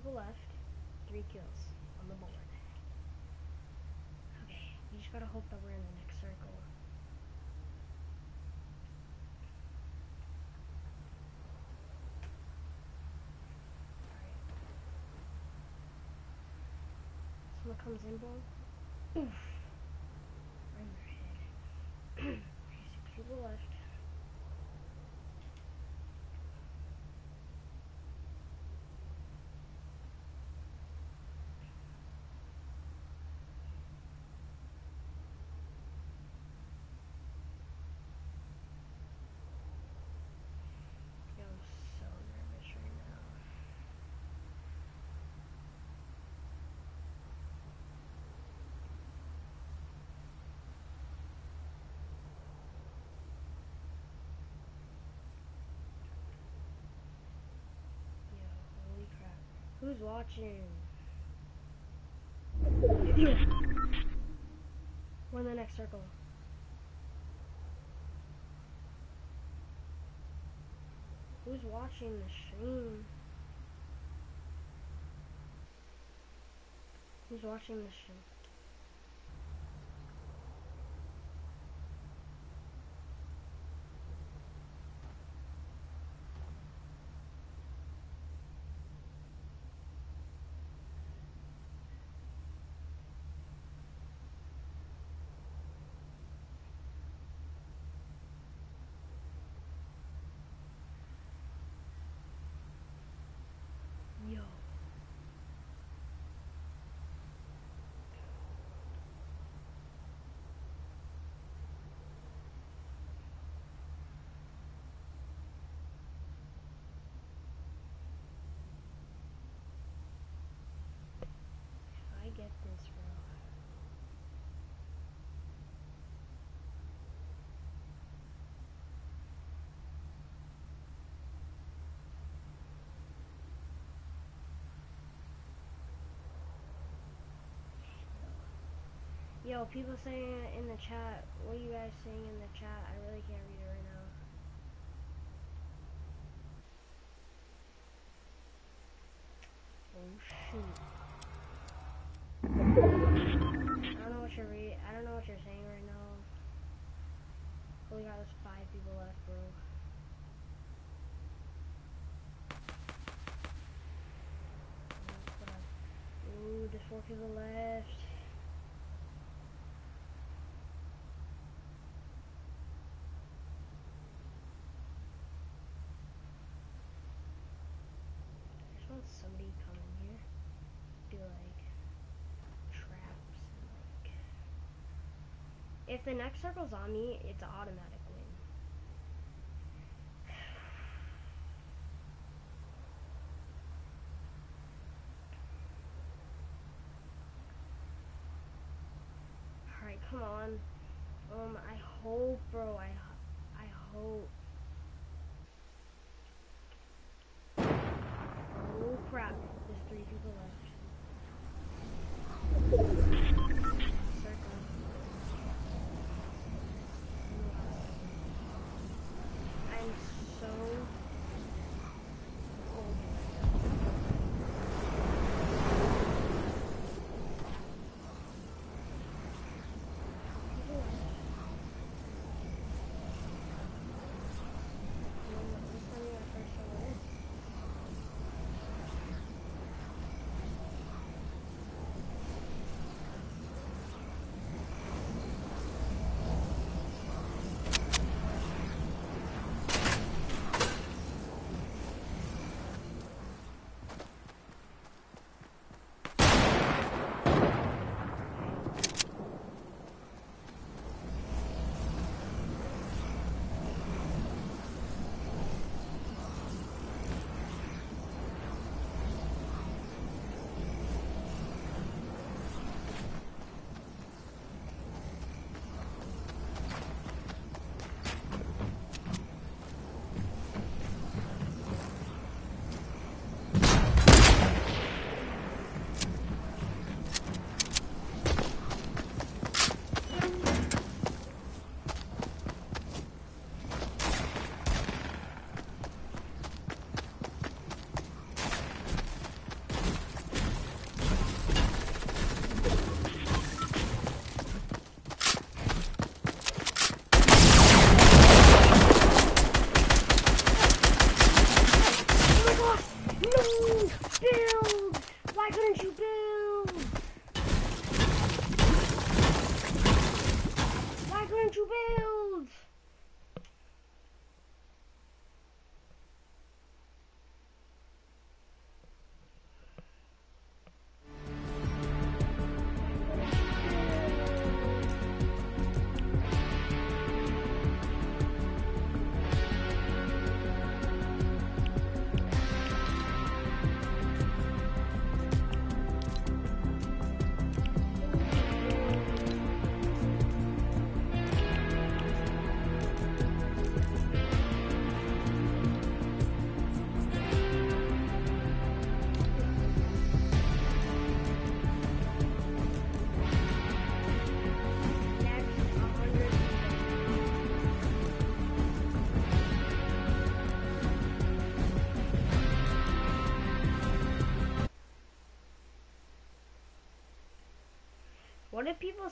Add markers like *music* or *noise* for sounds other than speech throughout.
people left, three kills on the board. Okay, you just gotta hope that we're in the next circle. Someone comes in, bro. Oof. Right in their head. okay, six people left. Yo, I'm so nervous right now. Yo, holy crap. Who's watching? We're in the next circle. Who's watching the stream? Who's watching the stream? Yo. If I get this wrong. People saying in the chat, what are you guys saying in the chat? I really can't read it right now. Oh shoot. I don't know what you're read I don't know what you're saying right now. Holy god, there's five people left, bro. Ooh, there's four people left. I just want somebody to come in here, do like traps and like. If the next circle's on me, it's an automatic win. *sighs* Alright, come on. Um, I hope, bro. I, I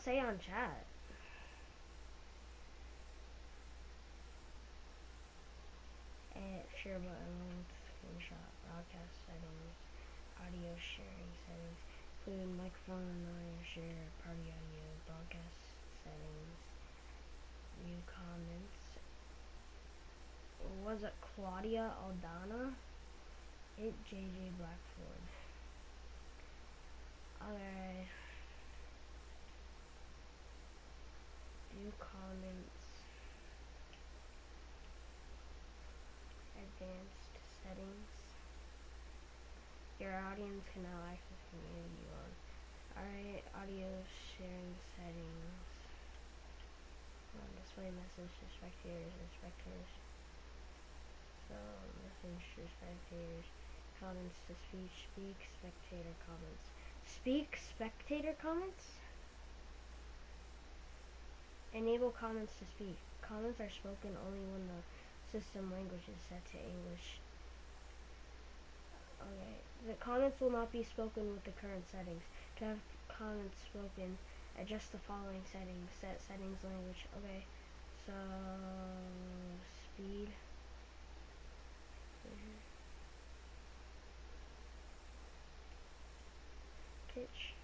say on chat? Eh, share button, screenshot, broadcast settings, audio sharing settings, include microphone and audio share, party audio, broadcast settings, new comments. Was it Claudia Aldana? It JJ Blackford. Okay. Comments. Advanced settings. Your audience can now access community on. Alright, audio sharing settings. On display message to spectators and spectators. So message to spectators. Comments to speech. Speak spectator comments. Speak spectator comments? Enable comments to speak. Comments are spoken only when the system language is set to English. Okay. The comments will not be spoken with the current settings. To have comments spoken, adjust the following settings. Set settings language. Okay. So speed. Pitch.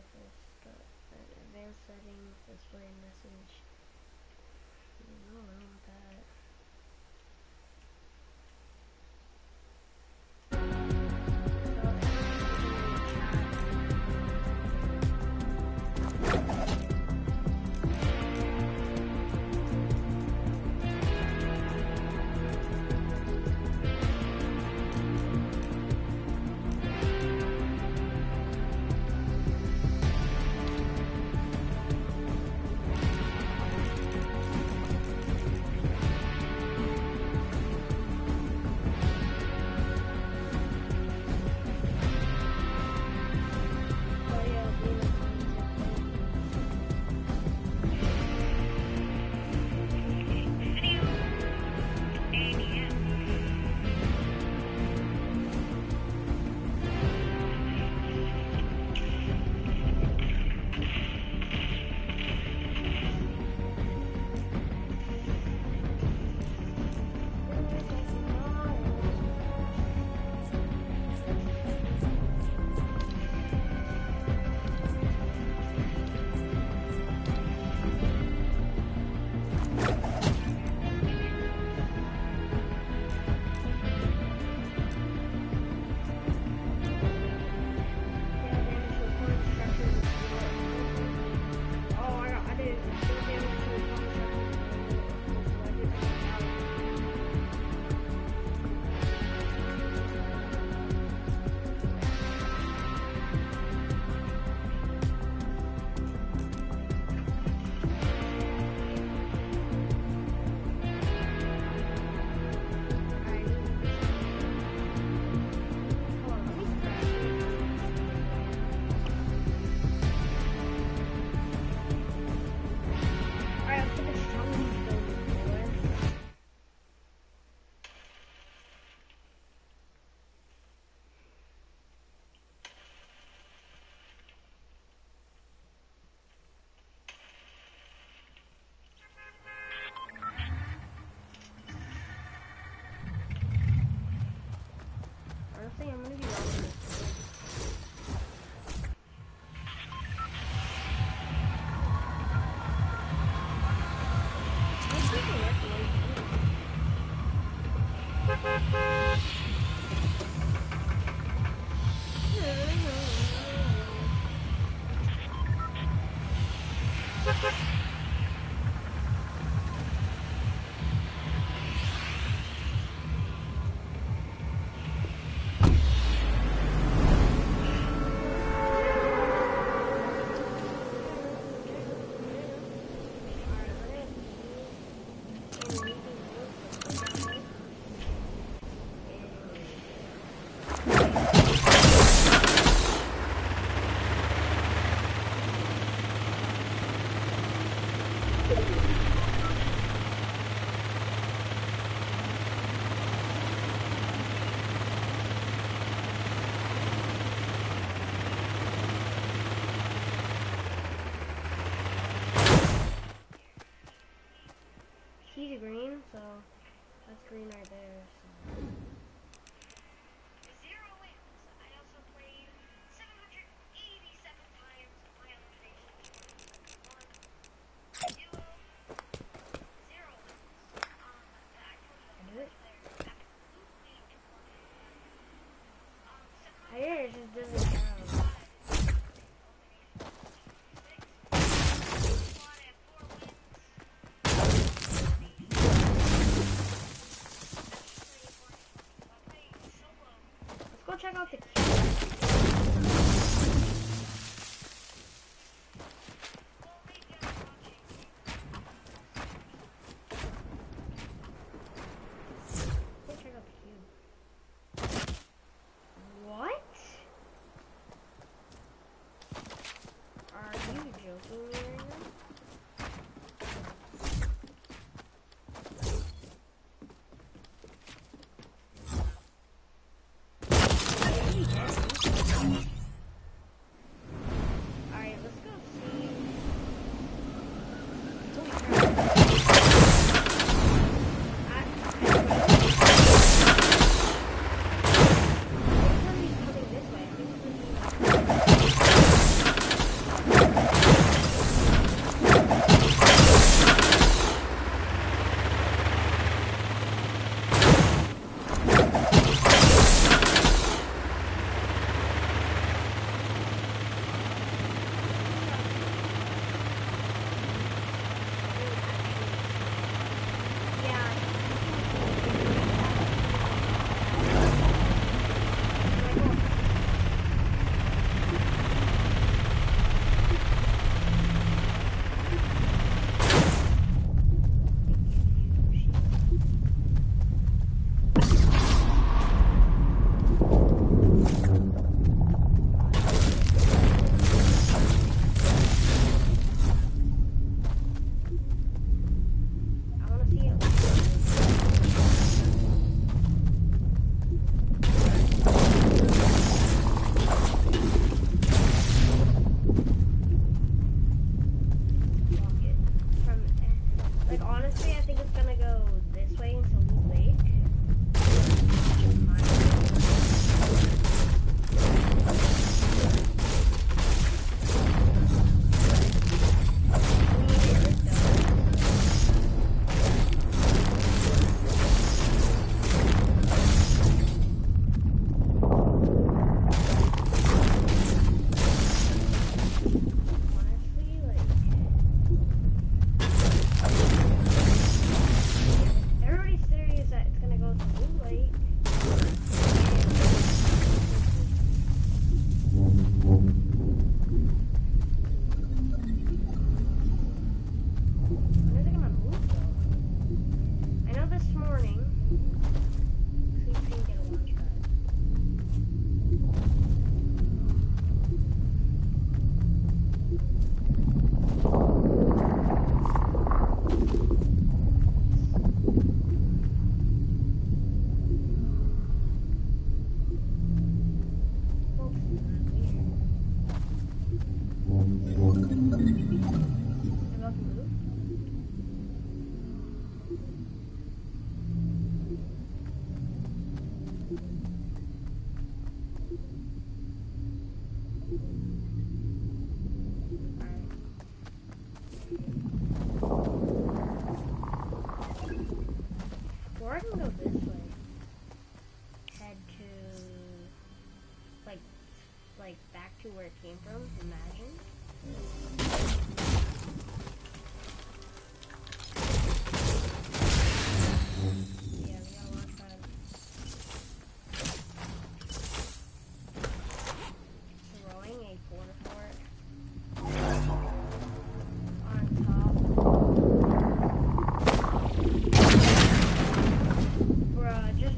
The, the uh, advanced settings. Display message. I don't want that. so that's green right there. joking right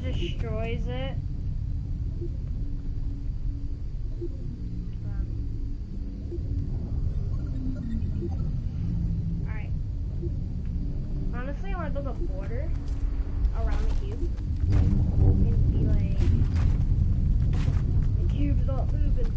destroys it. Um. Alright. Honestly, I want to build a border around the cube. Mm-hmm. It can be like, the cube's not moving.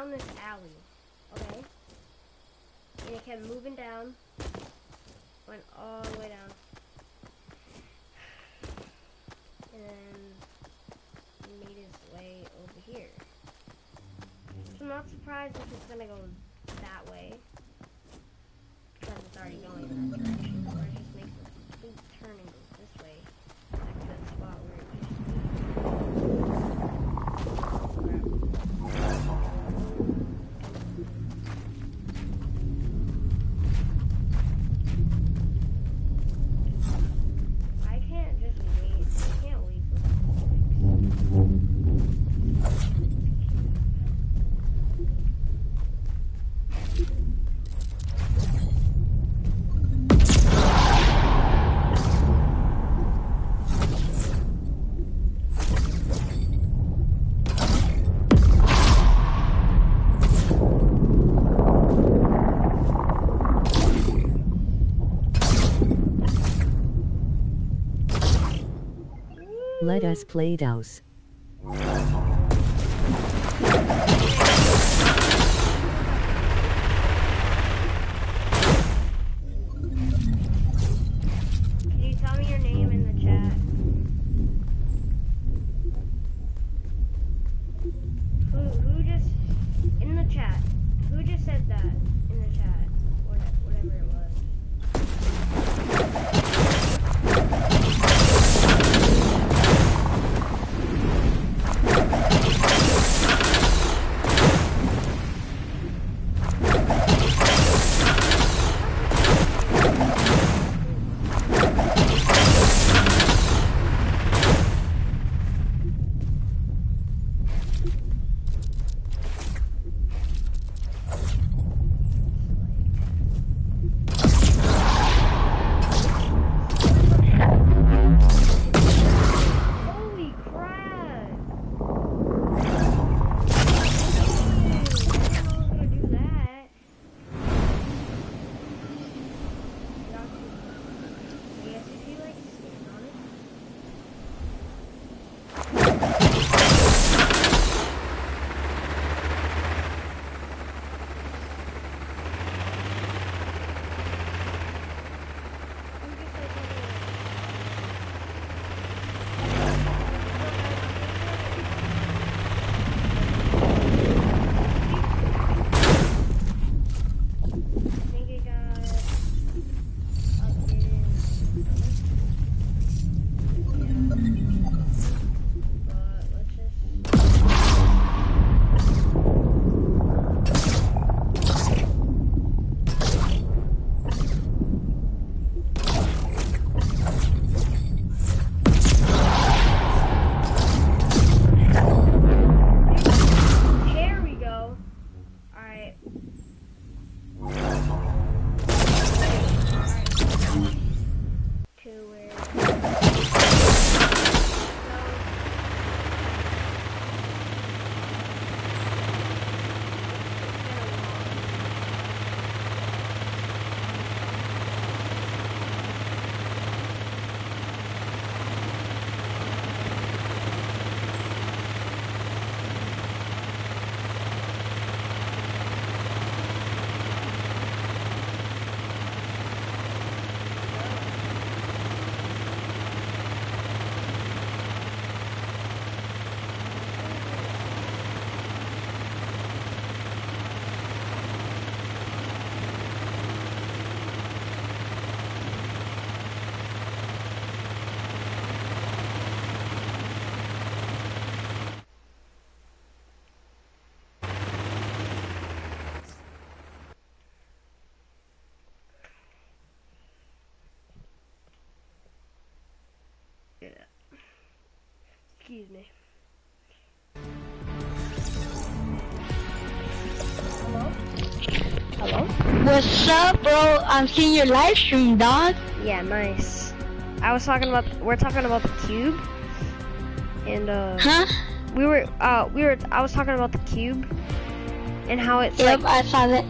Down this Let us play DOS. Can you tell me your name in the chat? Who who just in the chat? Who just said that What's up, bro? I'm seeing your live stream, dog. Yeah, nice. I was talking about we're talking about the cube, and uh, Huh? we were uh we were I was talking about the cube, and how it's Yep, like I saw that.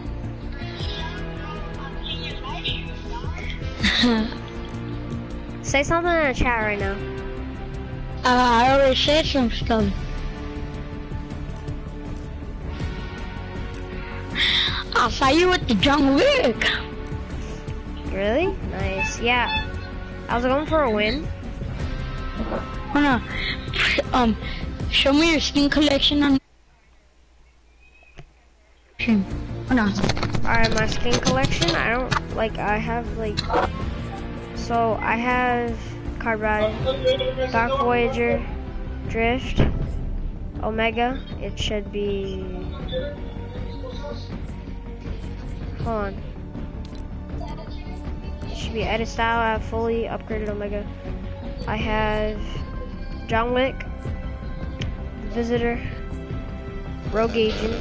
say something in the chat right now. Uh, I already said some stuff. I'll fight you with the John Wick. Really? Nice. Yeah. I was going for a win. On. Um, show me your skin collection on. Hold on. Alright, my skin collection, I don't, like, I have, like, so I have Carbide, Dark Voyager, Drift, Omega, it should be, hold on, it should be edit style, I have fully upgraded Omega, I have John Wick, Visitor, Rogue Agent,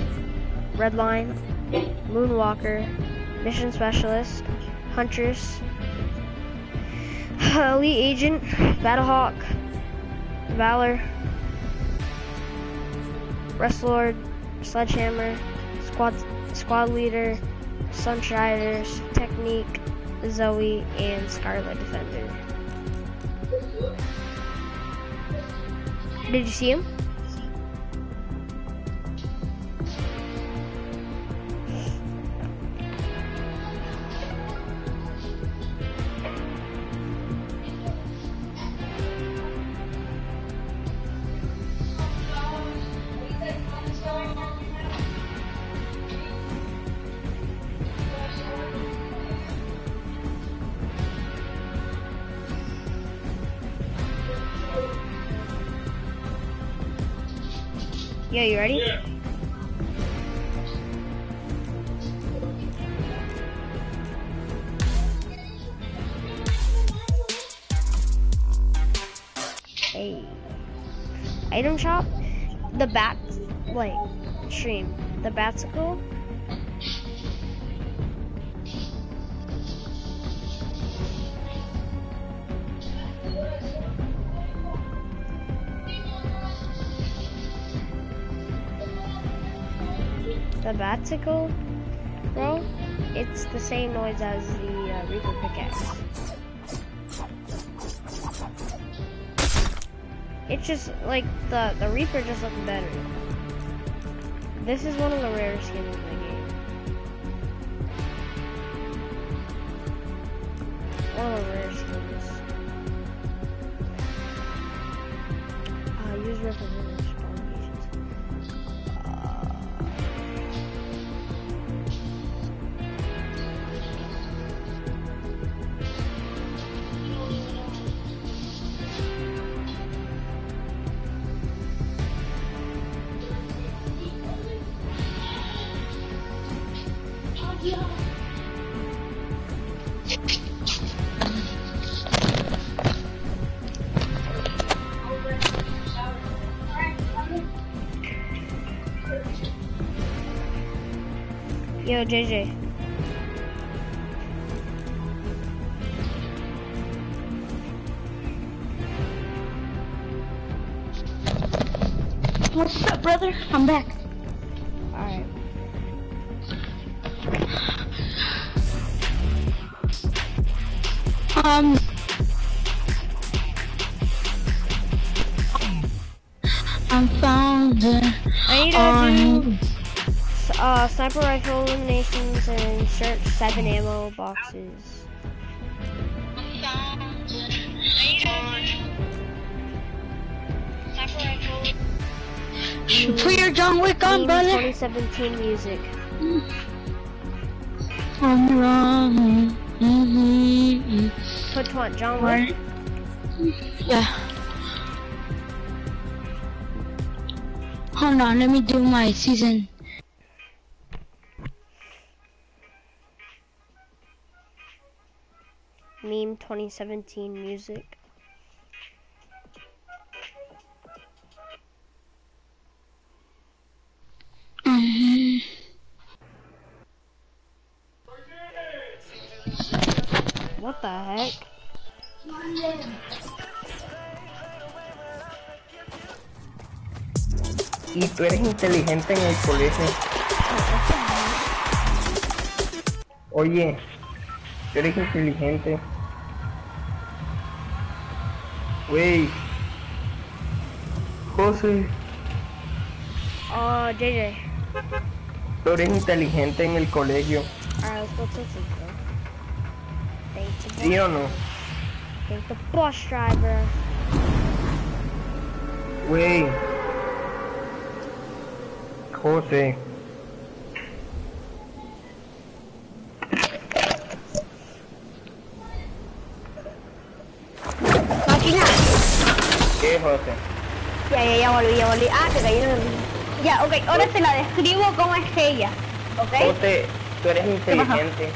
Redline, Moonwalker, Mission Specialist, Huntress, *sighs* Elite Agent, Battlehawk, Valor, Rust Lord, Sledgehammer, Squad Squad Leader, Sun Striders, Technique, Zoe, and Scarlet Defender. Did you see him? Yo, you ready? Hey. Item shop? The bat, like, stream. The Batsickle? The Batsickle, bro, it's the same noise as the uh, Reaper pickaxe. It's just like the the Reaper just looks better. This is one of the rare skins JJ. What's up, brother? I'm back. And search seven ammo boxes. Put your John Wick on, brother. 2017 music. I'm wrong. Mhm. Put what? John Wick? Yeah. Hold on, let me do my season. 2017 music. Mhm. What the heck? Y tú eres inteligente en el colegio. Oye, tú eres inteligente. Wey. José, Oh, JJ. tú eres inteligente en el colegio, bus, ¿sí o no? the bus driver. Wey. José, Ya, ya, ya volví, ya volví. Ah, te cayeron. Ya, ok, ahora te la describo cómo es ella. ¿Ok? Tú eres inteligente.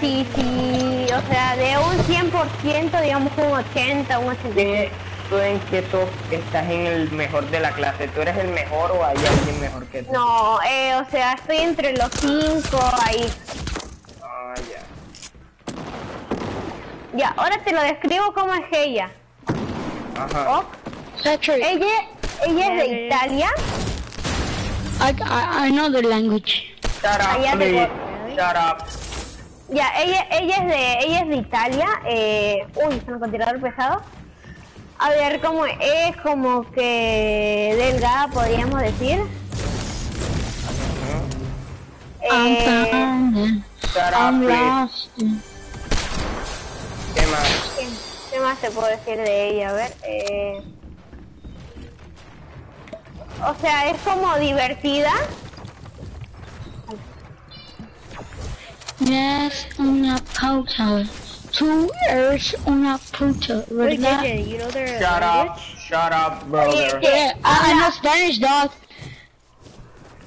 Sí, sí, o sea, de un 100%, digamos un 80, un 85. ¿Qué- ¿Tú en qué top estás en el mejor de la clase? ¿Tú eres el mejor o hay alguien mejor que tú? No, eh, o sea, estoy entre los 5 ahí. Ah, ya. Ya, ahora te lo describo cómo es ella. Ajá. Patrick, Ella, ella es de Yeah. Italia. I, I, I know the language. Shut up, Cállate, please. Shut up. Ya, ella, ella es de, ella es de Italia. Eh, uy, es un ventilador pesado. A ver, cómo es como que delgada, podríamos decir. I'm Eh, I'm lost. ¿Qué más? ¿qué, qué más te puedo decir de ella? A ver, eh... O sea, es como divertida. Yes, una puta. Tú eres una puta, ¿verdad? You know Shut up. Shut up, brother. Yeah, I, I know Spanish, dog.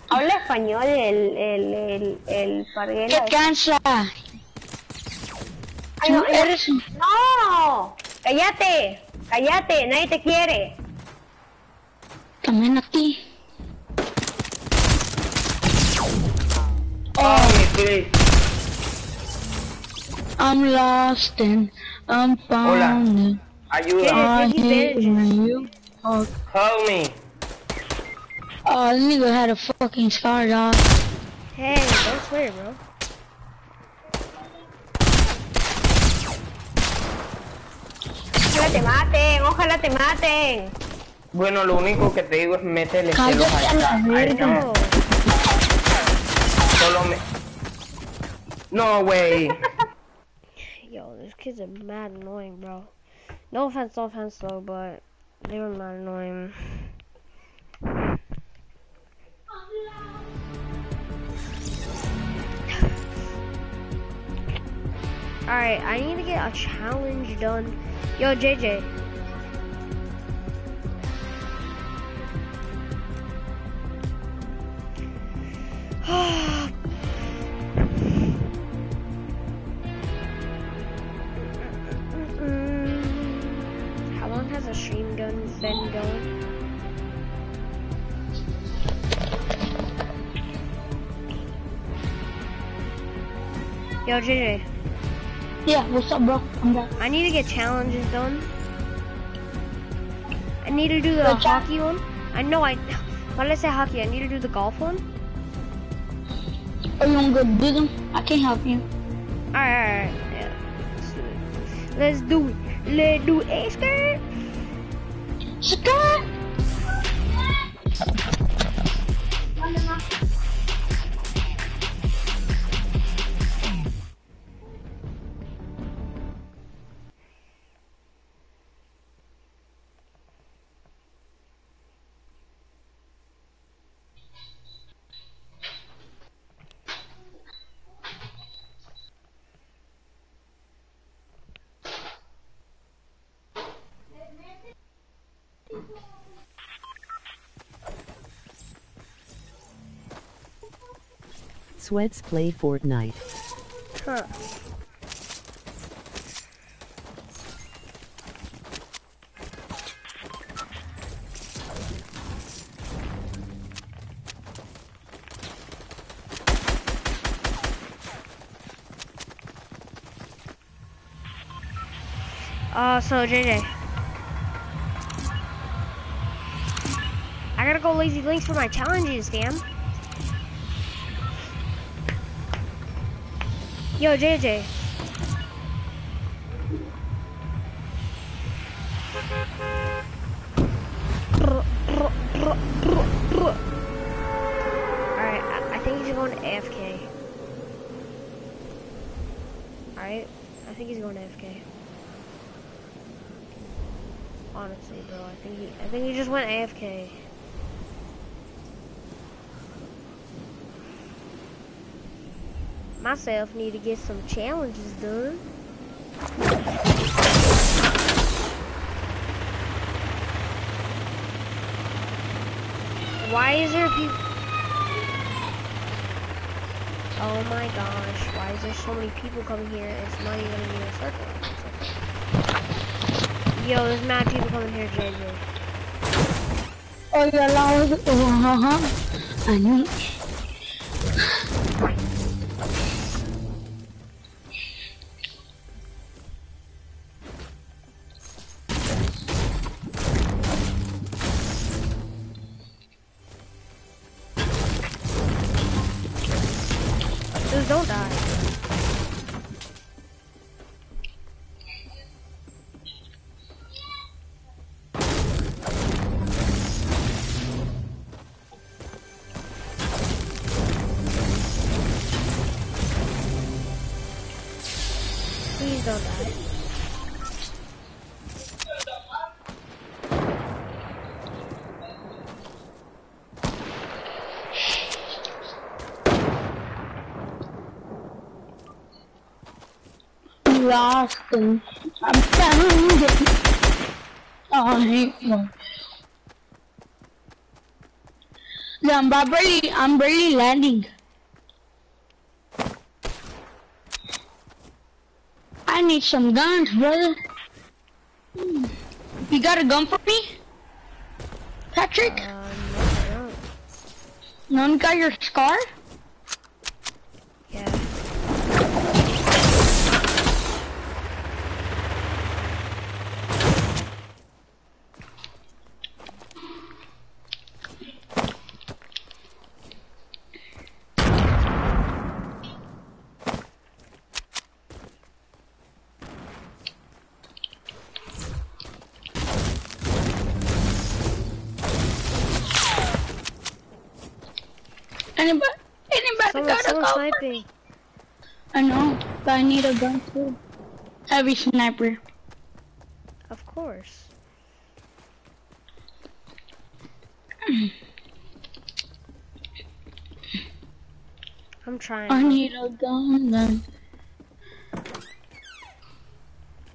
Habla español el, el, el, el parguela. ¿Qué cansa? Ay, no, no. eres... ¡No! ¡Cállate! ¡Cállate! ¡Nadie te quiere! También a ti. Oh, mi. I'm lost and I'm found. Ayuda. Yeah. I give me hate bandages. when you talk. Help me. Oh, this nigga had a fucking scar, dog. Hey, don't swear, bro. Ojalá te maten, ojalá te maten. Bueno, lo único que te digo es métele Cállate celos a esta-. Solo me... No, wey. *laughs* Yo, these kids are mad annoying, bro. No offense, no offense though, but they were mad annoying. Alright, I need to get a challenge done. Yo, JJ. What's up, bro? I'm back. I need to get challenges done. I need to do the job. hockey one. I know I. *laughs* Why did I say hockey? I need to do the golf one. Are you gonna go do them? I can't help you. Alright, alright, yeah. Let's do it. Let's do it. Let's do it. Hey, skirt. Sweats play Fortnite. Huh. Uh, so JJ. I gotta go Lazy Links for my challenges, damn. Yo, JJ. Alright, I, think he's going to AFK. Alright, I think he's going to AFK. Honestly, bro, I think he, I think he just went AFK. Myself need to get some challenges done. Why is there people? Oh my gosh, why is there so many people coming here? It's not even in a circle. Yo, there's mad people coming here, JJ. Oh, you're allowed. Uh huh. I knew. Them. I'm found it. Oh, I hate one. Yeah, I'm barely, I'm barely landing. I need some guns, brother. You got a gun for me? Patrick? Uh, no, I don't. None got your scar? Yeah. Anybody, anybody Someone, got a someone gun? Sniping. I know, but I need a gun too. Heavy sniper. Of course. I'm trying. I need a gun then.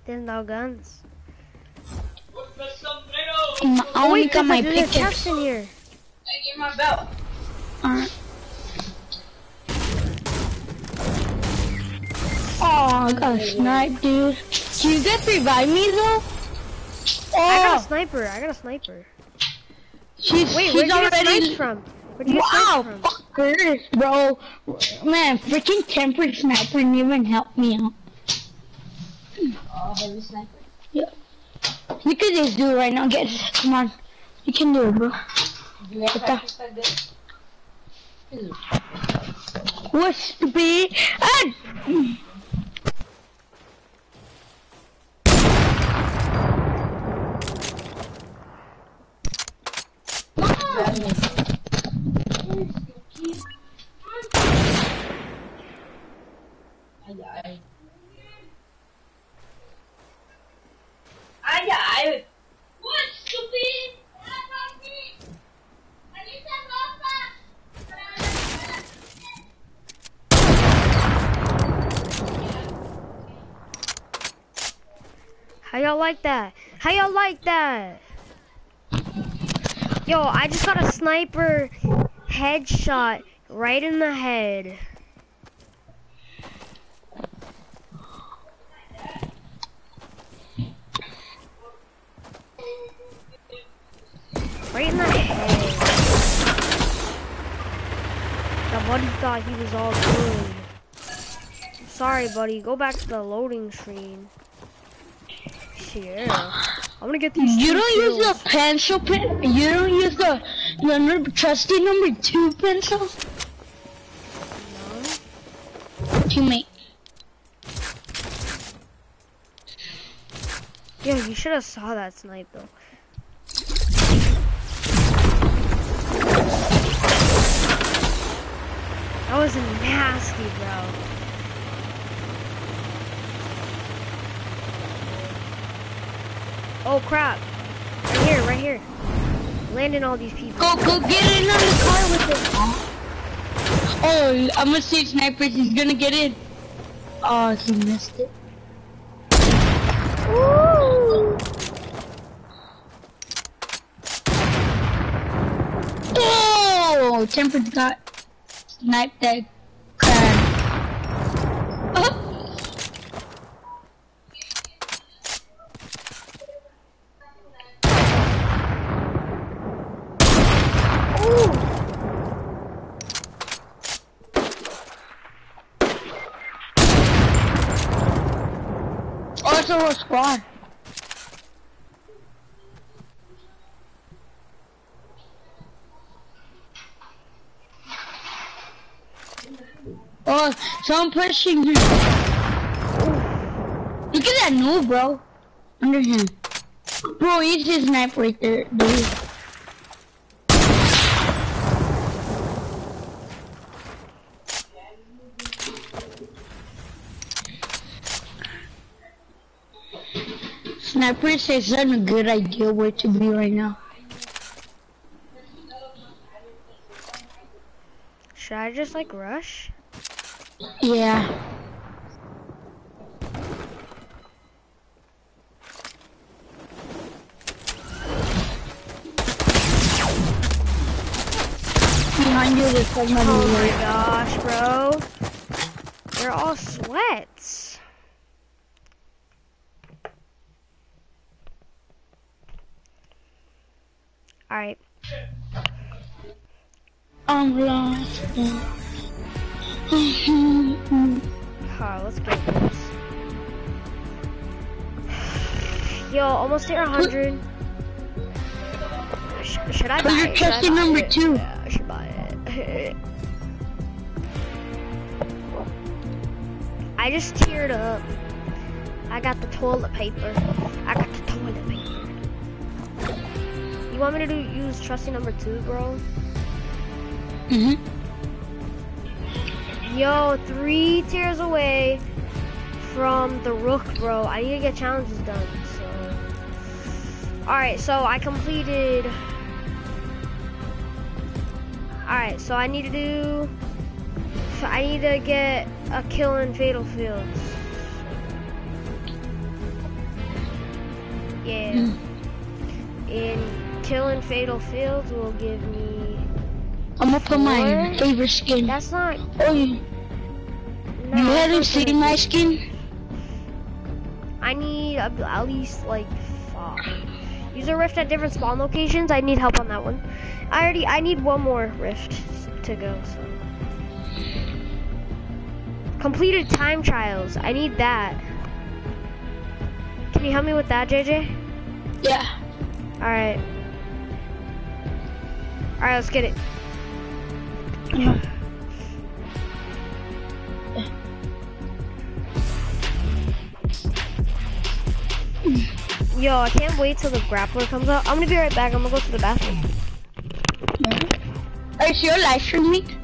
There's no guns. I Oh only wait, got my there's a chest pickaxe. in here. Alright. I got a snipe, dude. Can you guys revive me though? I got a Oh, sniper. I got a sniper. she's, Wait, she's where'd you get already. sniped from? Where'd you get Wow, sniped from? fuckers, bro. Man, freaking tempered sniper didn't even help me out. Oh, heavy sniper. Yeah. Look at this dude right now. Get come on. You can do it, bro. Do What the- practice like? What stupid? Ah! Ay, ay. Ay, ay. What, stupid? Anita Rosa! How y'all like that? How y'all like that? Yo, I just got a sniper headshot right in the head. Right in the head. The buddy thought he was all good. Sorry, buddy. Go back to the loading screen. Yeah. I'm gonna get these. You two don't use the pencil pen. You don't use the the number, trusty number two pencil. No. Teammate. Yeah, you should have saw that snipe though. That was nasty, bro. Oh crap! Right here, right here. Landing all these people. Go, go get in on the car with it. Oh, I'm gonna see snipers. He's gonna get in. Oh, he missed it. Ooh. Oh, Tempered got sniped that crab. Oh. Oh, it's a whole squad. Oh, someone pushing him. Look at that noob, bro. Under him. Bro, he's his sniper right there, dude. Sniper says that's a good idea where to be right now. Should I just like rush? Yeah. Behind you, there's somebody Oh my gosh, bro. They're all sweats. Alright. I'm lost. Alright, let's get this. Yo, almost hit 100. Sh- should I buy your it? Should I trusty buy number it? two. Yeah, I should buy it. *laughs* I just teared up. I got the toilet paper. I got the toilet paper. You want me to do, use trusty number two, bro? Mhm. Yo, three tiers away from the rook, bro. I need to get challenges done. So, all right. So I completed. All right. So I need to do. So I need to get a kill in Fatal Fields. Yeah. Hmm. And kill in Fatal Fields will give me. I'm gonna put my favorite skin. That's not. Oh, you, No, you haven't seen my skin? I need a, at least like five. Use a rift at different spawn locations. I need help on that one. I already I need one more rift to go. So completed time trials. I need that. Can you help me with that, JJ? Yeah. All right. All right, let's get it. Yo, I can't wait till the grappler comes out. I'm gonna be right back. I'm gonna go to the bathroom. Are you sure live streaming?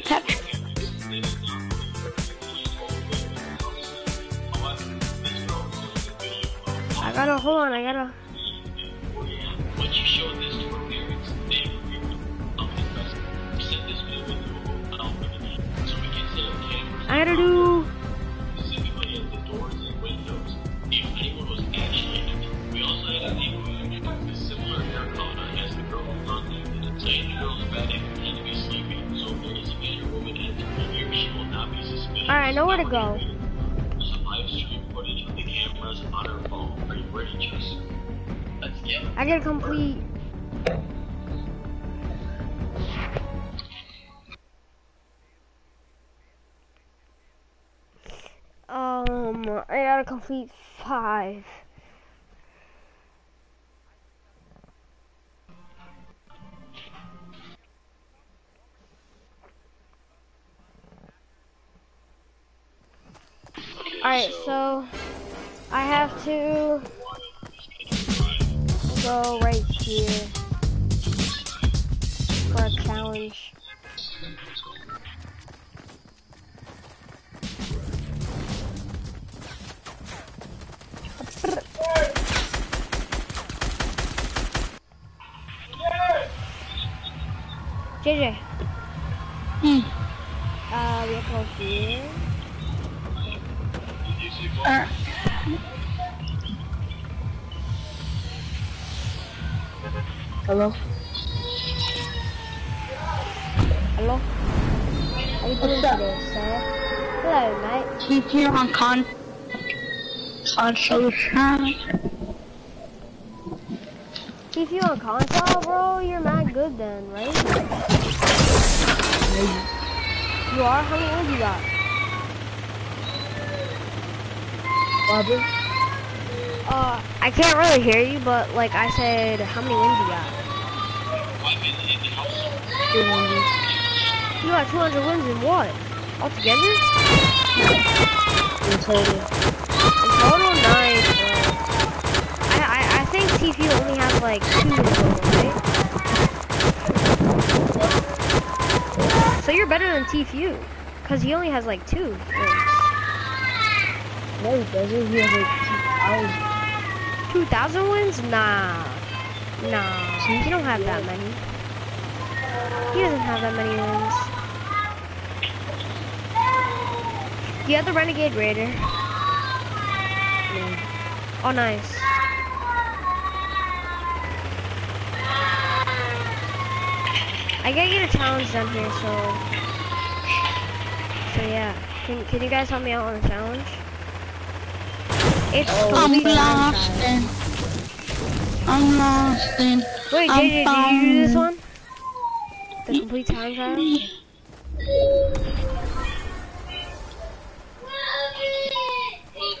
Patrick. I gotta hold on. I gotta. Complete five. Alright, so I have to go right here for a challenge. JJ. Hmm. Uh, we have to go here. Uh, Hello? Hello? How you doing today, sir? Hello, mate. keep you on con console channel. If you on console, bro, you're not good then, right? You are? How many wins you got? Robert? Uh, I can't really hear you, but like I said, how many wins you got? You got 200 wins in what? Altogether? In total. In total, nice, bro. I, I, I think Tfue only has like two right? So you're better than Tfue, because he only has like two wins. No, he doesn't. He has like 2,000 wins? Nah. Nah. He don't have that many. He doesn't have that many wins. Do you have the Renegade Raider? Mm. Oh, nice. I gotta get a challenge done here, so... So yeah. Can, can you guys help me out on a challenge? It's oh, I'm lost trial. and I'm lost and Wait, I'm JJ, did you do this found. one? The complete time trial?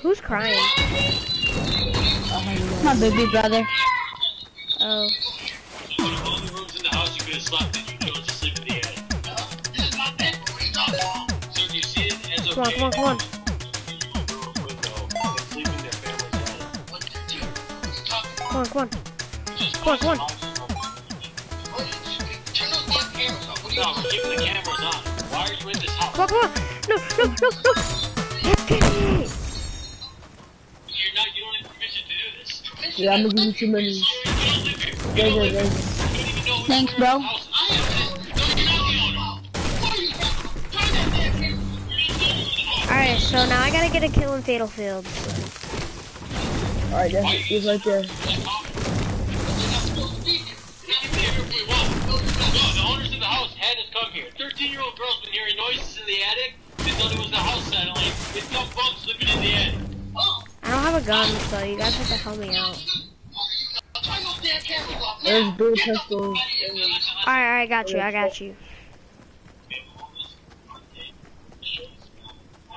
Who's crying? my baby brother. Oh. Come on, come on, come on. sleep in their family's attic. Come on, come on. Come on, come on. No, we're keeping the cameras on. Why are you in this house? Come on, come on. No, no, no, no. You're not. You don't have permission to do this. Yeah, I'm gonna give you two minutes. You don't so now I gotta get a kill in Fatal Fields. Alright, that's he's right there. We can be here if we want. No, the owners of the house had us come here. 13-year-old girl's been hearing noises in the attic. They thought it was the house settling. It's some bumps living in the attic. I don't have a gun, so you guys have to help me out. There's blue pistols. Alright, I got you, I got you.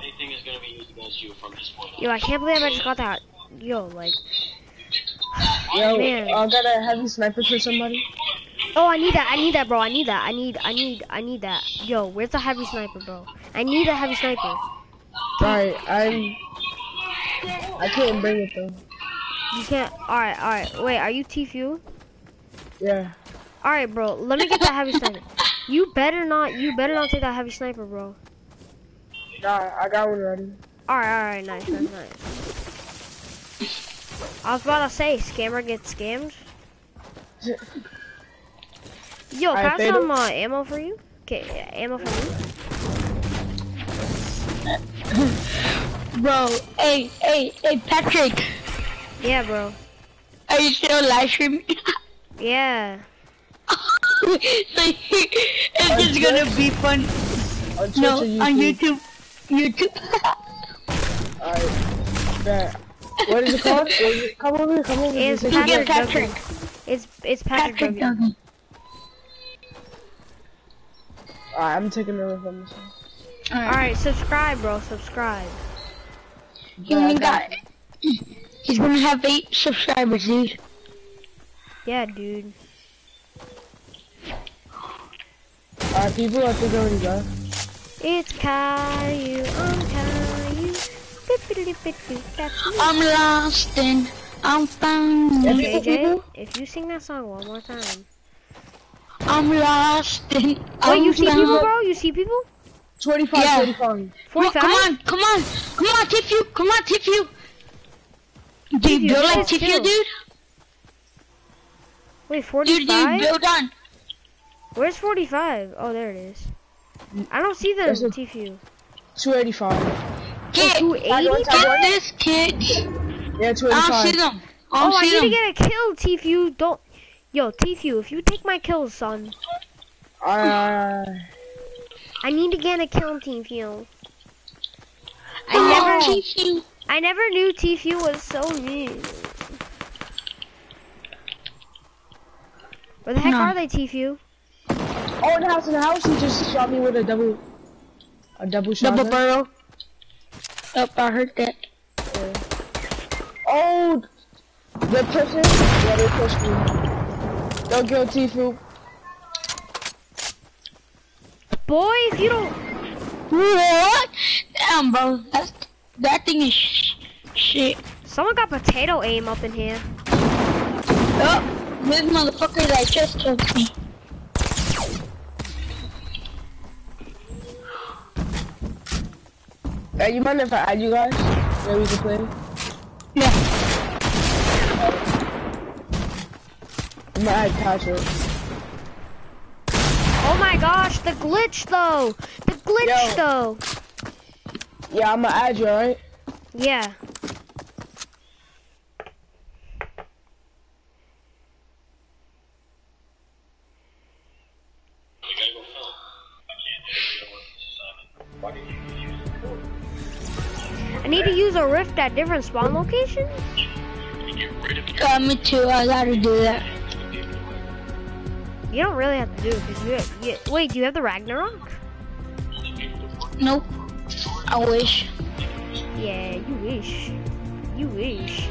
Anything is going to be used against you from this point on. Yo, I can't believe I just got that. Yo, like. Yo, *sighs* Man. I got a heavy sniper for somebody. Oh, I need that. I need that, bro. I need that. I need. I need. I need that. Yo, where's the heavy sniper, bro? I need a heavy sniper. Alright, I'm. I can't bring it though. You can't. All right. All right. Wait. Are you Tfue? Yeah. All right, bro. Let me get that heavy sniper. You better not. You better not take that heavy sniper, bro. Nah, I got one ready. All right, all right, nice, nice, nice. I was about to say, scammer gets scammed. Yo, Alright, can I have Fatal. some uh, ammo for you? Okay, ammo for you. Bro, hey, hey, hey, Patrick, Yeah, bro. are you still live streaming? *laughs* Yeah. so *laughs* it's just gonna be fun. On No, on YouTube. YouTube. *laughs* Alright. Bet. What is it called? What is it? Come over here, come over here. It's Say You get Patrick Patrick. It's it's Patrick, Patrick Duggan. Duggan. Alright, I'm taking over from this one. All right, subscribe, bro. Subscribe. He only got. He's gonna have eight subscribers, dude. Yeah, dude. Alright, people, I think I already got. It's Caillou. I'm Caillou. Bippity-bippity, That's me. I'm lost and I'm found. JJ, if you sing that song one more time. I'm lost and Oh, I'm you see found. people, bro? You see people? 25, Yeah. 45. Come on, 45? come on, come on, come on, Tfue, come on, Tfue. Do Tfue, you build like let's Tfue, kill. dude? Wait, 45? Dude, do you 45? build on? Where's 45? Oh, there it is. I don't see the There's a- 285. Get, 280? get this kid. Yeah, I don't see 285. them. I Oh, don't I see need to get a kill, Tfue. Don't. Yo, Tfue, if you take my kills, son, Uh, I need to get a kill, Tfue. I Oh, never, Tfue. I never knew Tfue was so mean. Where the heck No. are they, Tfue? oh, in the house, in the house, he just shot me with a double, a double shot. Double barrel. Oh, I heard that. Oh, the person, yeah, they pushed me. Don't kill Tfue. Boy, if you don't, What? Damn, bro. That's, that thing is sh shit. someone got potato aim up in here. Oh, this motherfucker that just killed me. Hey, you mind if I add you guys? Yeah, we can play. Yeah. I'm gonna add Patrick. Oh my gosh, the glitch though. The glitch Yo. though. Yeah, I'm gonna add you, alright? Yeah. Use a rift at different spawn locations. Uh, me too. I gotta do that. You don't really have to do it because you, you. Wait, do you have the Ragnarok? Nope. I wish. Yeah, you wish. You wish.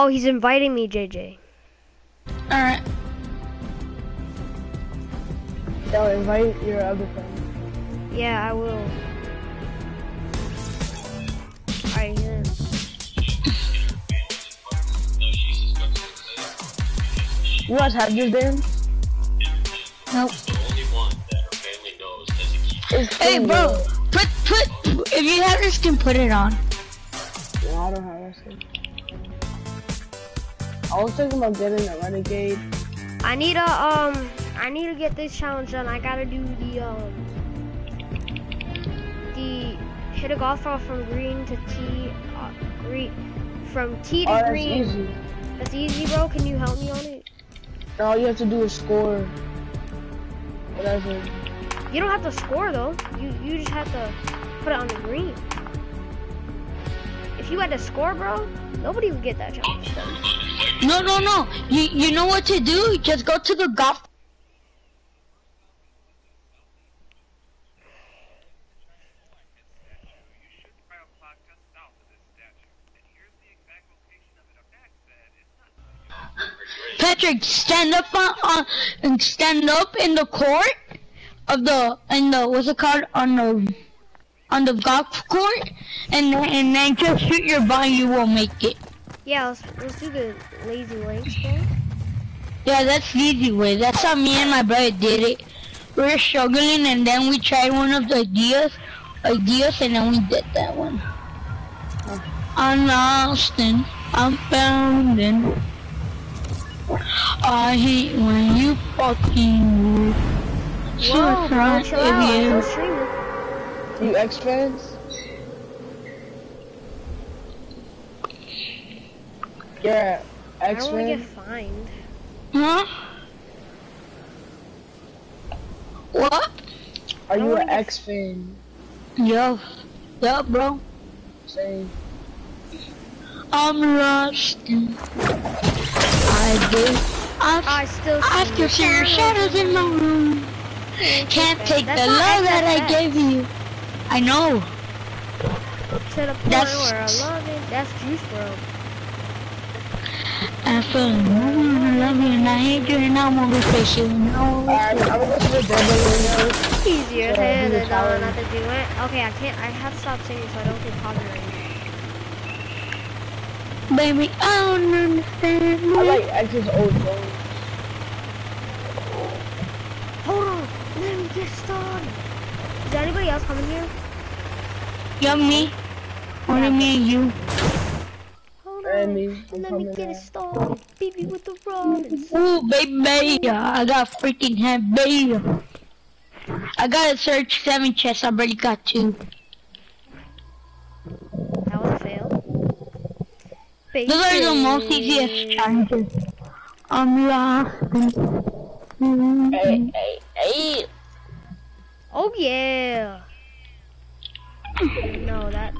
Oh, he's inviting me, JJ. Alright. Yo, invite your other friend. Yeah, I will. Alright, yeah. You guys have this dance? Nope. The only one that her family knows has a key. It's Hey, bro. Put, put, if you have this, can put it on. Yeah, I don't have that shit. I was thinking about getting a renegade. I need a um I need to get this challenge done. I gotta do the um the hit a golf ball from green to T uh, green from T to Oh, that's green. easy. That's easy, bro. Can you help me on it? All you have to do is score. Whatever. You don't have to score though. You you just have to put it on the green. If you had to score, bro, nobody would get that done. No, no, no. You, you know what to do? Just go to the golf. Patrick, stand up on, on and stand up in the court of the in the what's it called on the on the golf court, and then, and then just shoot your ball. You will make it. Yeah, let's, let's do the lazy links thing. Yeah, that's the easy way. That's how me and my brother did it. We were struggling, and then we tried one of the ideas, ideas, and then we did that one. I'm lost and I'm found and I hate when you fucking Whoa, bro, chill out. You X fans? Yeah, I X don't want get fined. Huh? What? Are you an get- X fan? Yo, yo, bro. Same. I'm lost I did. I I still I see still see your shadows in my room. Can't take That's the love that I gave you. I know. To the point That's- where I love it. That's Juice WRLD. I feel like I love you and I hate you and I wanna face you. No. Alright, I'm gonna go to the devil Easier Yeah, said he than was done not to do it. Okay, I can't. I have to stop singing so I don't get copyrighted. Baby, I don't understand. I like X's old song. Hold on. Let me get started. Is anybody else coming here? You me? Only me and you. Hold on. me, Let me get it there. started. Baby with the Robins. Ooh, baby, I got freaking head, baby. I gotta search seven chests. I already got two. That was a fail. Those are the most easiest challenges. Um, I'm lost. Hey, hey, hey. Oh yeah. No, that.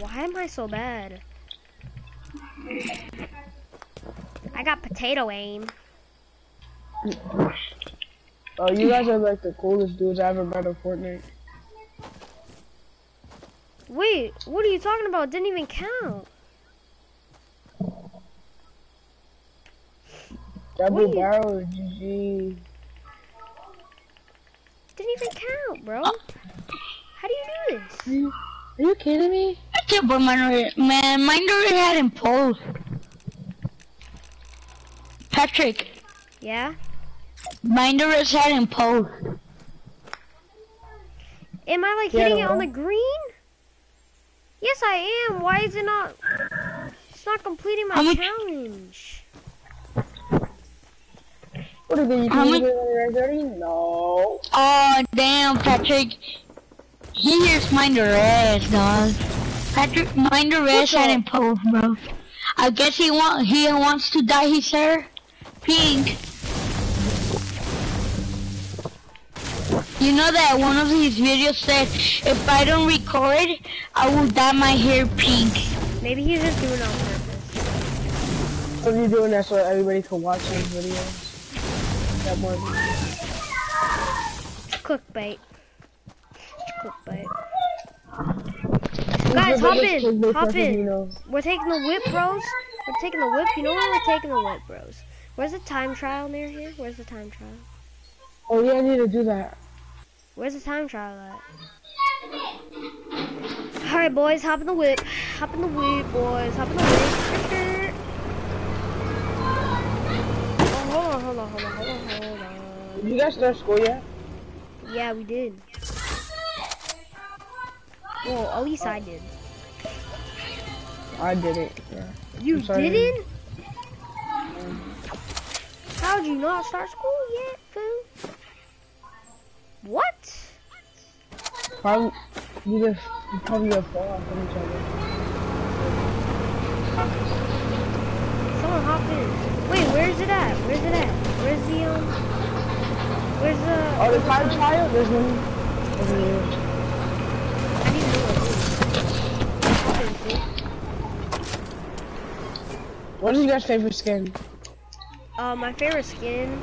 Why am I so bad? I got potato aim. Oh, you guys are like the coolest dudes I ever met on Fortnite. Wait, what are you talking about? Didn't even count. Double barrel, GG. Didn't even count, bro. Oh. How do you do this? Are you, are you kidding me? I can't put mine already. Man, mine already had in post. Patrick, Yeah. mine already had in post. Am I like Yeah, hitting it on the green? Yes, I am. Why is it not? It's not completing my How much- challenge. What are they? You How can much- do it on your dirty? No. Oh, damn, Patrick. He hears mine the rest, dog. Patrick, mine the rest had in post, bro. I guess he want he wants to dye his hair pink. You know that one of his videos said, if I don't record, I will dye my hair pink. Maybe he's just doing it on purpose. What are you doing that so everybody can watch his videos? That one. Clickbait. Clickbait. Guys, hop in. Hop in. We're taking the whip, bros. We're taking the whip. You know where we're taking the whip, bros? Where's the time trial near here? Where's the time trial? Oh yeah, I need to do that. Where's the time trial at? Alright, boys, hop in the whip. Hop in the whip, boys. Hop in the whip. On, hold on, hold on, hold on. Did you guys start school yet? Yeah, we did. Well, at least I did. I did it. Yeah. You didn't? How'd you not start school yet, fool? What? Probably you just you probably have fall off from each other. Someone hop in. Wait, where's it at? Where's it at? Where's the um? Where's the? Oh, the time trial? There's one over here. I need to know what it is. Hop in, fool. What is your guys' favorite skin Uh, my favorite skin.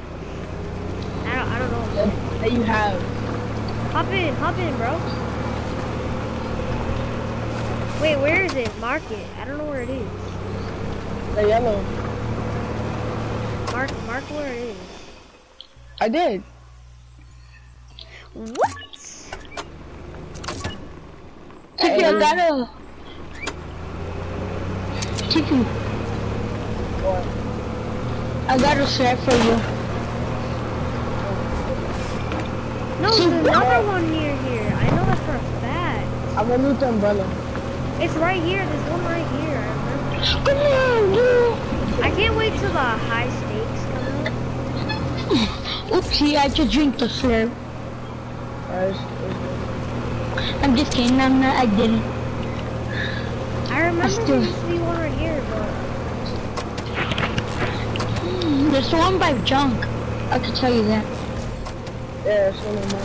I don't. I don't know. that, that you have? Hop in, hop in, bro. Wait, where is it? Mark it. I don't know where it is. The yellow. Mark, mark where it is. I did. What? Tiffy, I got a. Tiffy, What? I got a set for you. No, See, there's another one near here. I know that for a fact. I'm gonna loot the umbrella. It's right here. There's one right here. I remember. Come on, dude. I can't wait till the high stakes come out. Oopsie, I just drink the slurp. Alright, it's- it's- I'm just kidding, I'm not, I didn't. I remember still- there used to be one right here, but Hmm, There's one by junk. I can tell you that. Yeah, it's one of mine.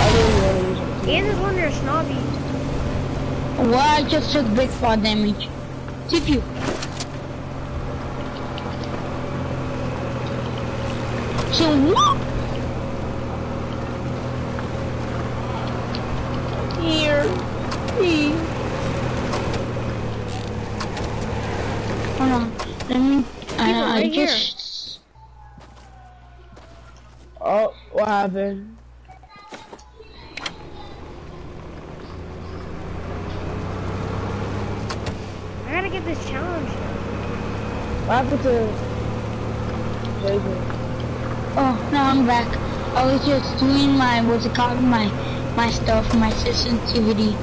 I really wanna use it. and there's one near Snobby. Well, I just took big fall damage. Tip you. So what? Here. Here. Hold on. Let me. I, I right here. just. Oh, what happened? I gotta get this challenge. What happened to Jason? Oh, no, I'm back. I was just doing my, what's it called, my, my stuff, my sensitivity.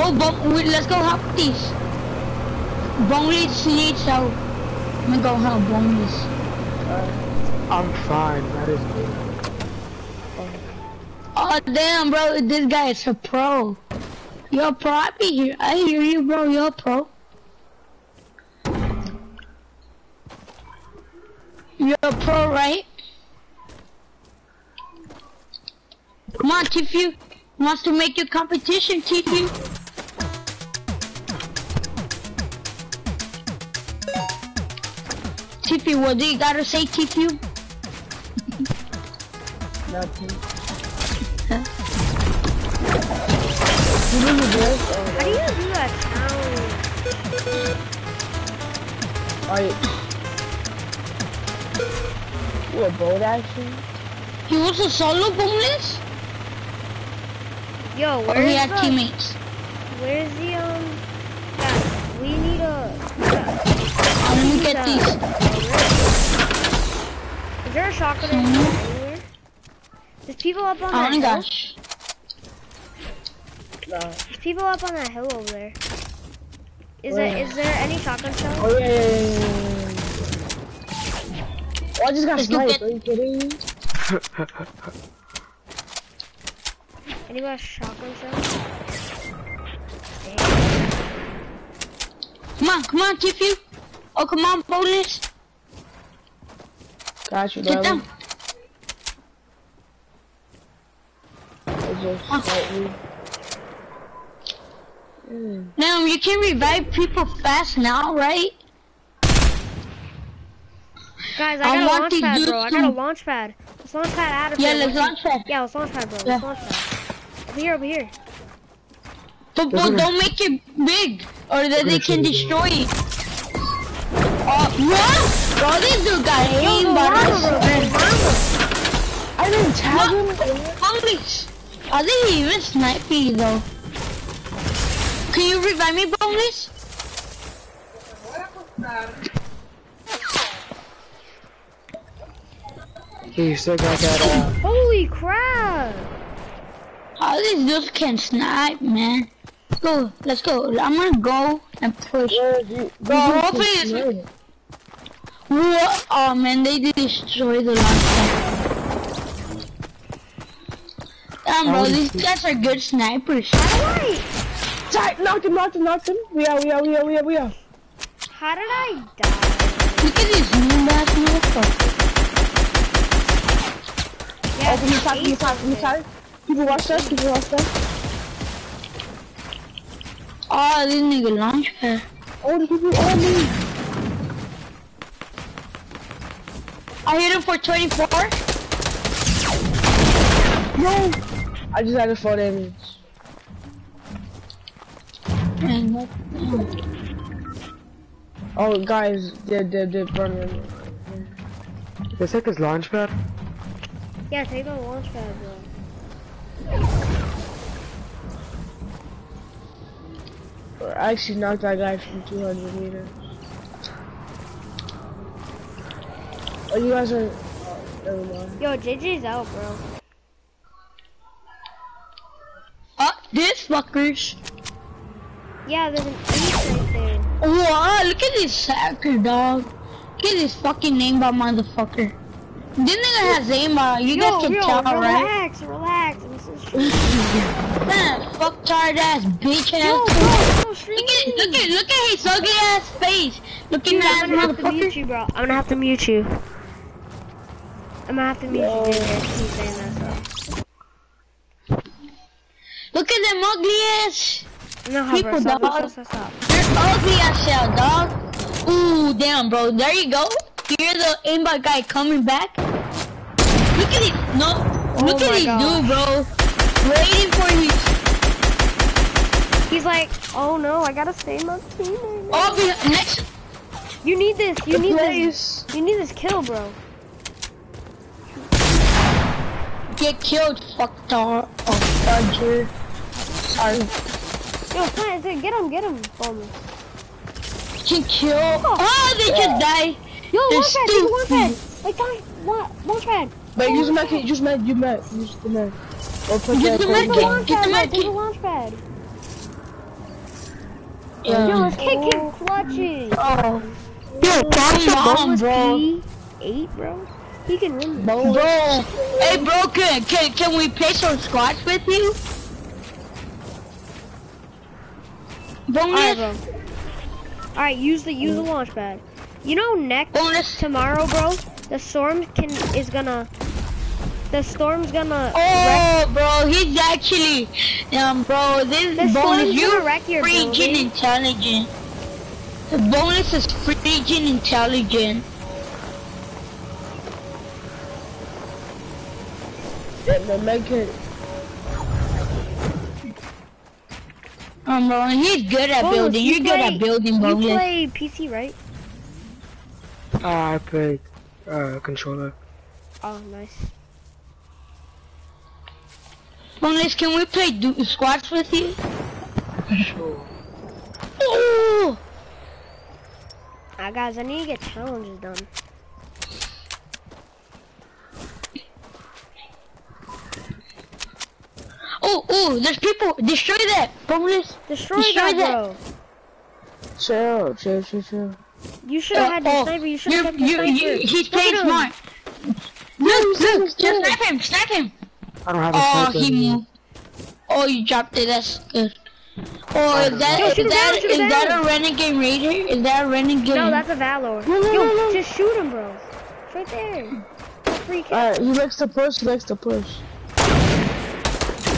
Oh, but wait, let's go help these. Boneless needs help. Let me go help Boneless. Uh, I'm fine, that is good. Oh, damn, bro, this guy is a pro. You're a pro, I be here. I hear you, bro, you're a pro. You're a pro, right? Come on, Tfue. Wants to make your competition, Tfue. Tfue, what do you gotta say, Tfue? Nothing. You really good? How do you do that challenge? Alright. You a bold action? He was a solo boneless? Yo, Or he where's had the, teammates? where's the, um, guys, we need a, yeah, Uh, let me get these. is there a shotgun in here anywhere? There's people up on Oh that my hill. gosh. No. There's people up on that hill over there. Is Where? there, is there any shotgun shells? Oh yeah, yeah, yeah, yeah, yeah, yeah. Oh, I just got Let's sniped. Are you kidding *laughs* me? Any more shotgun shells? Come on, come on, Tfue. Oh, come on, bonus. Got you, Get darling. down. I just sniped me. Mm. Now, you can revive people fast now, right? Guys, I I got a launch pad, bro. I got a launch pad. Let's launch pad out of Yeah, here. let's launch pad. Yeah, let's launch pad, bro. Yeah. Let's launch pad. Over here, over here. But, but don't make it big, or that they can destroy it. Oh, what? Bro, this dude got Yo, aim by around us. him, bro. Go around him. I didn't tag him. Boneless. Are they even sniping though? Can you revive me, Boneless? He still got that. Uh, Holy crap! How these dudes can snipe, man? Let's Go, let's go. I'm gonna go and push. where is he? Bro, hopefully it's- What? Oh man, they destroyed the launch pad. Damn, bro, these guys are good snipers. How did I? Sorry, knocked him, knocked him, knocked him. We are, we are, we are, we are, we are. How did I die? Look at these new ass motherfuckers. Yeah, Oh, from the it's side, from the eight side, from the side. People watch us, people watch us. Oh, this nigga launch pad. Oh, the people on me. I hit him for 24. No. I just had a four damage. Man, what- Oh, guys, did did did run run. Is that his launch pad? Yeah, take the launch pad, bro. I actually knocked that guy from 200 meters. Oh, you guys are. Oh, never mind. Yo, JJ's out, bro. Uh, this fuckers. Yeah, there's an ace right there. Wow, look at this hacker, dog. Look at this fucking aimbot motherfucker. This nigga has aimbot, you yo, guys can yo, tell, right? relax, relax. Man, fuck tired ass bitch Yo, bro, bro, Look at, look at, look at his ugly ass face. Looking Dude, at I'm gonna have to mute you, bro. I'm gonna have to mute you. I'm gonna have to mute you, JJ. Keep saying that. Look at them ugly ass. No, People, stop, dog. stop, stop. They're ugly as hell, dog. Ooh, damn, bro. There you go. Here's the aimbot guy coming back. Look at it. No, look Oh at my this dude, bro. Waiting for you. He's like, oh no, I gotta stay in my team. right now." Oh, be- next. You need this. You need Place. this. You need this kill, bro. Get killed, fucktar. Oh, fudger. Sorry. Yo, Plant, get him, get him. Bomb. Can kill. Oh, they just die. Yo, They're launch pad, use the launch pad. stupid. Like, guys, launch pad. Wait, use the med use med, use med, use the med. Or put Use the code med the kit. Get the pad, med Take the kit. launch pad. Yo, Yeah. this kid can clutch it. Oh. Yo, come on, Boneless bro. P8, bro. He can win this. Bro, hey bro, can, can can we play some squads with you? Alright, Bonus, bro. Alright, use the use the launch pad. You know, next bonus. tomorrow, bro, the storm can is gonna. The storm's gonna. wreck, Oh, bro, he's actually, um, bro, this the bonus, storm's you gonna wreck your freaking building. intelligent. The bonus is freaking intelligent. The, the med kit. Um, bro, he's good at Bonus, building. you You're good play- at building, You bonus. play PC, right? Ah, I play uh, controller. Oh, nice. Bonus, can we play do squads with you? Sure. Oh, Ah, guys, I need to get challenges done. oh, oh, there's people. Destroy that, bonus. Destroy, Destroy that, that. Chill, chill, chill, chill. You should have had your oh, sniper. You should have kept your you, sniper. you, he's Look playing smart. Look, look, just snipe him, snipe him. I don't have a Oh, sniper. he moved. Oh, you dropped it. That's good. Oh, is that Yo, is him that down, shoot is him that down. a renegade raider? Is that a renegade? No, that's a Valor. No, no, Yo, no, no. just shoot him, bro. It's right there. Free kill. Alright, he likes to push, he likes to push.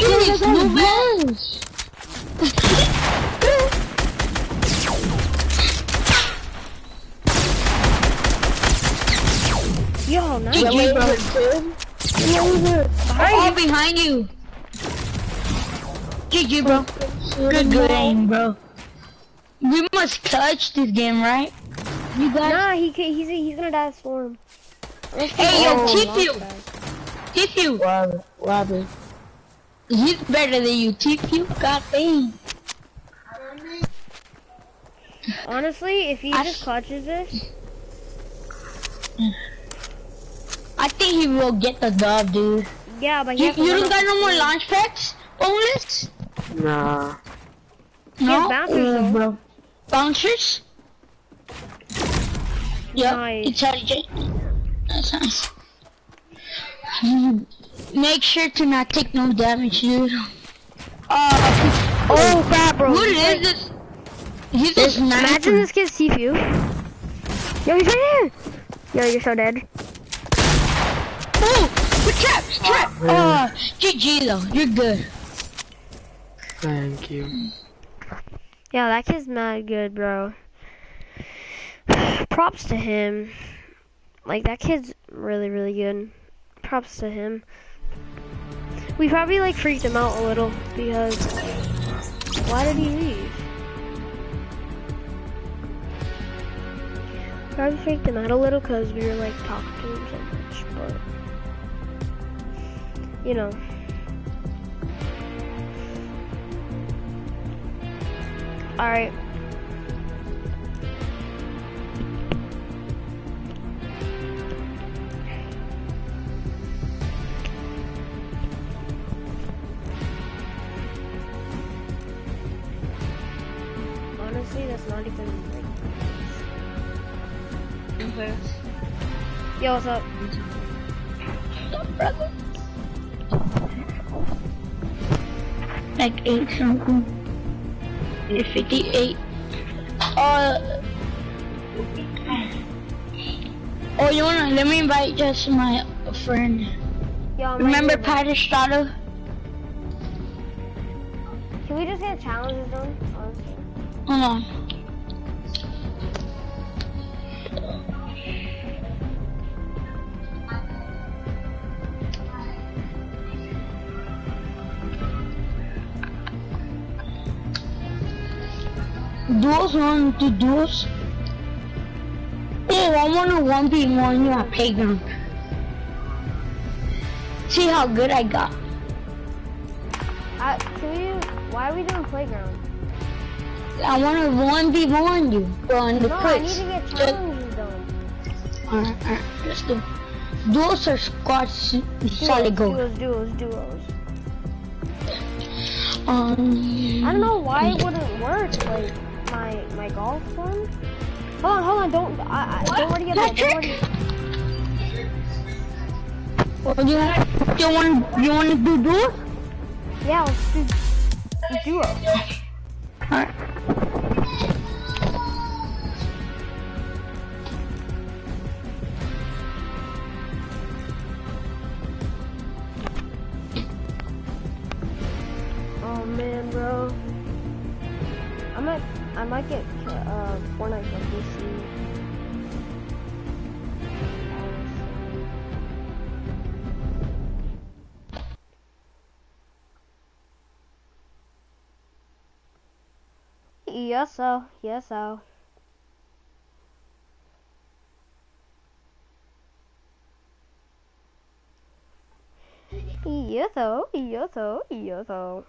Dude, it's new man. Yo, nice. GG, Wait, bro. Kid. What was? All behind you. GG, bro. Good, good aim, bro. We must touch this game, right? You guys. Nah, he ca- he's he's gonna die of storm. Hey, yo, Tfue. launch pad. Tfue. What happened? He's better than you, Tfue. God dang. Honestly, if he I- just clutches this, I think he will get the dub, dude. yeah, but he You, has you don't got no more storm. launch packs? Boneless? Nah. No? bouncers, Uh, bro. Bouncers? Yep, Nice. intelligent. That's nice. Make sure to not take no damage, dude. Uh, Oh crap, bro. what He's is like- this? He's a This- sniper. Imagine this kid's Sifu. Yo, he's right here. Yo, you're so dead. Oh, good trap, trap. Ah, oh, ah, GG though, you're good. Thank you. Yeah, that kid's mad good, bro. *sighs* Props to him. Like that kid's really, really good. Props to him. We probably like freaked him out a little because why did he leave? probably freaked him out a little because we were like talking to him so much, but you know. All right. Honestly, that's not even like. Yo, what's up? Like eight something. Yeah, 58. Uh. Oh, you wanna, let me invite just my friend. Yo, Remember right here, Pat Estrada? bro. Can we just get challenges done? Honestly. Hold on. Two duels. Oh, I want to 1v1 you at playground. See how good I got. Uh, can we? Why are we doing playground? I want to 1v1 you on the No, I need to get challenges done. Alright, alright, let's do. Duels or squads solid gold. Duos, duos, duos. Um, I don't know why it wouldn't work. Like my my golf one. Hold on, hold on. Don't I, I don't worry about. Don't worry. What do you want? You want? You want to do duels? Yeah, let's do duo. Alright. Oh Yes, so. Yes, so. Yes, so. Yes, so. Yes, so.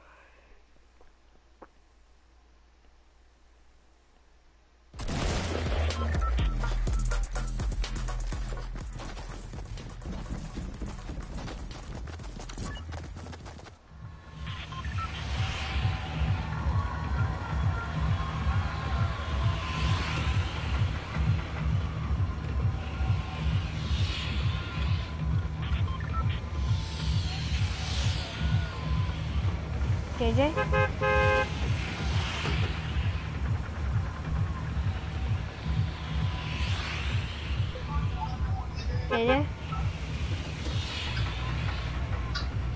JJ? JJ?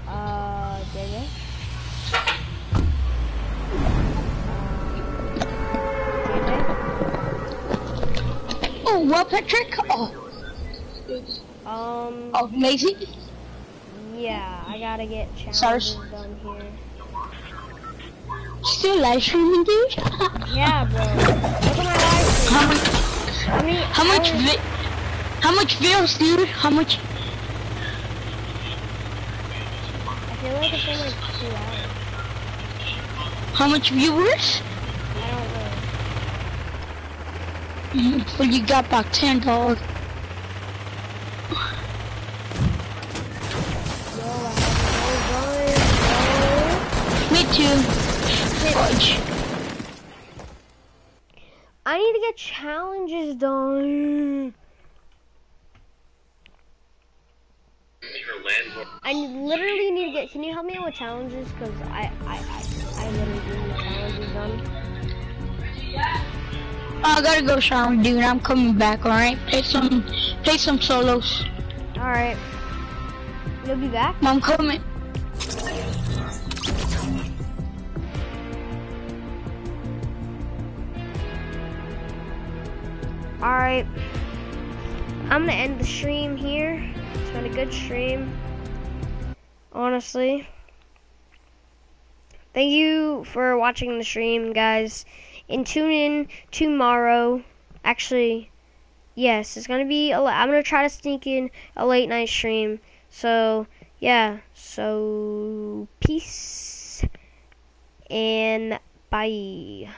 Uh, JJ? Oh, what, Patrick? Oh, Um, oh, lazy. yeah, I gotta get Sars. Still live streaming, dude. Yeah, bro. Look at my live stream. How much? I mean, How much? Was- how much views, dude? How much? I feel like it's been like two hours. How much viewers? I don't know. Mm, Well, you got about ten dollars. Yo, I have no gun, Me too. Fudge. bro. I need to get challenges done. Your landlord. I literally need to get. Can you help me out with challenges? Cause I, I, I, I literally need challenges done. I gotta go shower, dude. I'm coming back. All right. Play some, play some solos. All right. You'll be back. I'm coming. All right. I'm gonna end the stream here. It's been a good stream. Honestly. Thank you for watching the stream, guys. And tune in tomorrow. Actually, yes, it's gonna be. A, I'm gonna try to sneak in a late night stream. So yeah. So peace and bye.